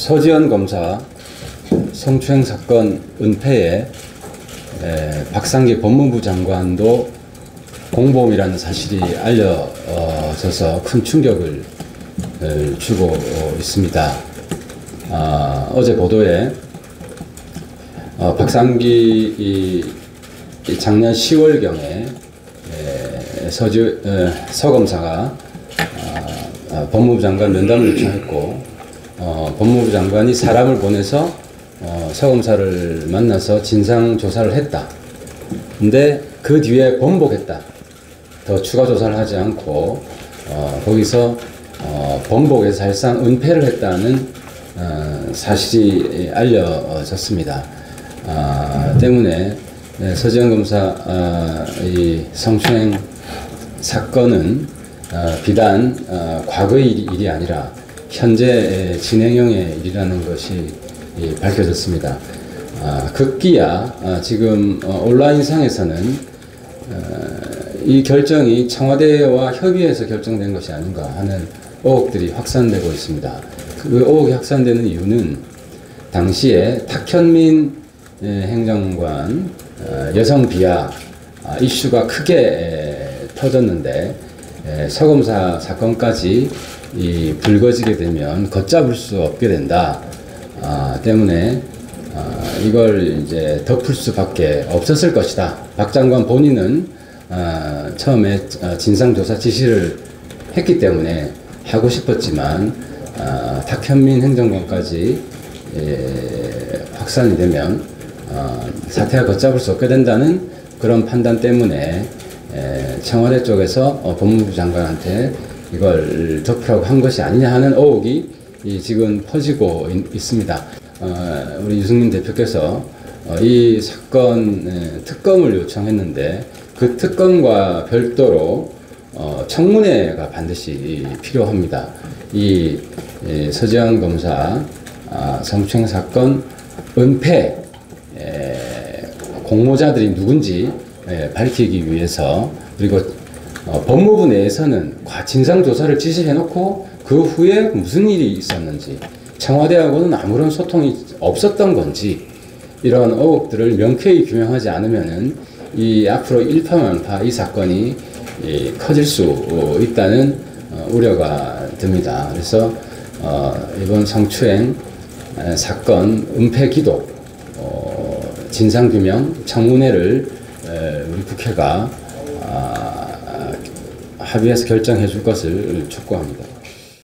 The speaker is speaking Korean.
서지현 검사 성추행 사건 은폐에 에, 박상기 법무부 장관도 공범이라는 사실이 알려져서 큰 충격을 을 주고 어, 있습니다. 아, 어제 보도에 어, 박상기 작년 10월경에 서주 에, 서 검사가 아, 아, 법무부 장관 면담을 요청했고 어, 법무부 장관이 사람을 보내서 어, 서 검사를 만나서 진상 조사를 했다. 근데 그 뒤에 번복했다. 더 추가 조사를 하지 않고 어, 거기서 어, 번복해서 사실상 은폐를 했다는 어, 사실이 알려졌습니다. 아, 때문에 네, 서지현 검사 아, 이 성추행 사건은 어, 비단 어, 과거의 일이 아니라 현재 진행형의 일이라는 것이 이, 밝혀졌습니다. 아, 급기야 아, 지금 어, 온라인상에서는 어, 이 결정이 청와대와 협의해서 결정된 것이 아닌가 하는 의혹들이 확산되고 있습니다. 그 의혹이 확산되는 이유는 당시에 탁현민 예, 행정관 어, 여성 비하 아, 이슈가 크게 에, 터졌는데 에, 서검사 사건까지 이 불거지게 되면 걷잡을 수 없게 된다. 아, 때문에 아, 이걸 이제 덮을 수밖에 없었을 것이다. 박 장관 본인은 아, 처음에 어, 진상조사 지시를 했기 때문에 하고 싶었지만 아, 탁현민 행정관까지 예, 확산이 되면 어, 사태가 걷잡을 수 없게 된다는 그런 판단 때문에 에, 청와대 쪽에서 어, 법무부 장관한테 이걸 덮으라고 한 것이 아니냐 하는 의혹이 이 지금 퍼지고 있, 습니다 어, 우리 유승민 대표께서 어, 이 사건 에, 특검을 요청했는데 그 특검과 별도로 어, 청문회가 반드시 필요합니다. 이 에, 서지현 검사 아, 성추행 사건 은폐 에, 공모자들이 누군지 에, 밝히기 위해서 그리고 어, 법무부 내에서는 과- 진상 조사를 지시해 놓고 그 후에 무슨 일이 있었는지 청와대하고는 아무런 소통이 없었던 건지 이런 의혹들을 명쾌히 규명하지 않으면은 이 앞으로 일파만파 이 사건이 이 커질 수 있다는 어, 우려가 듭니다. 그래서 어, 이번 성추행 에, 사건 은폐 기도 어, 진상규명 청문회를 에, 우리 국회가 아, 합의해서 결정해 줄 것을 촉구합니다.